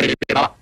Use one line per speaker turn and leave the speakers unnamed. la gripe va.